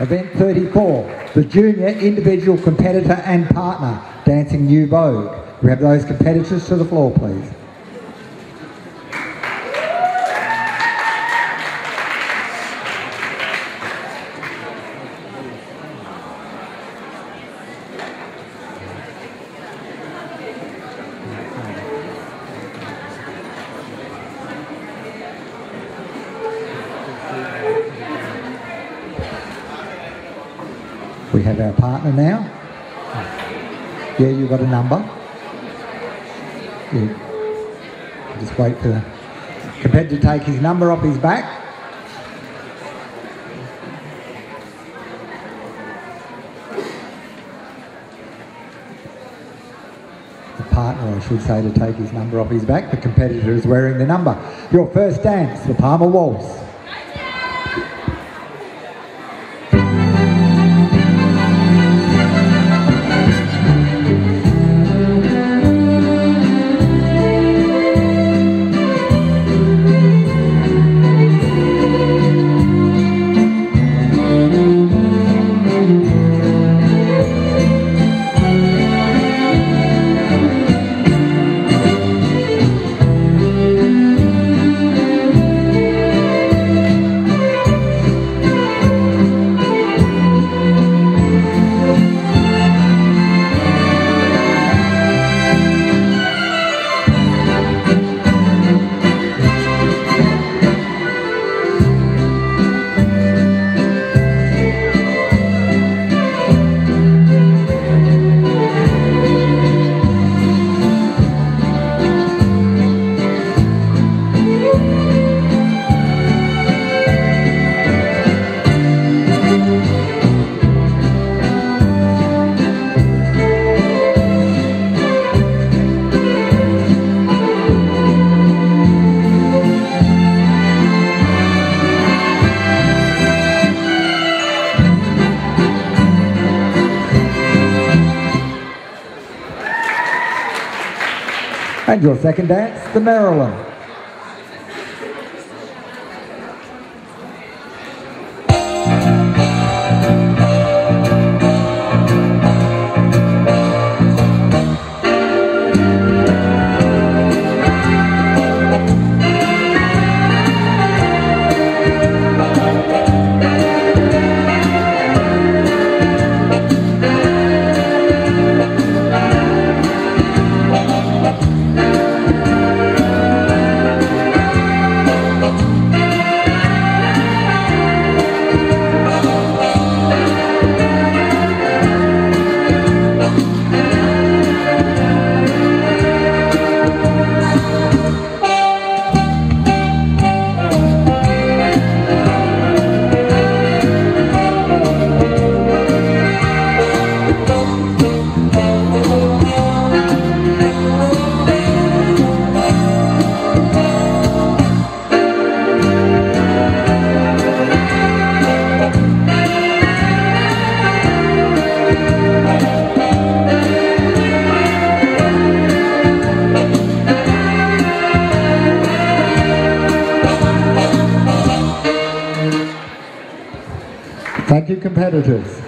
Event 34, the Junior Individual Competitor and Partner Dancing New Vogue. We have those competitors to the floor, please. We have our partner now. Yeah, you've got a number. Yeah. Just wait for the competitor to take his number off his back. The partner, I should say, to take his number off his back. The competitor is wearing the number. Your first dance, the Parma Waltz. And your second dance, the Merrilyn. Thank you, competitors.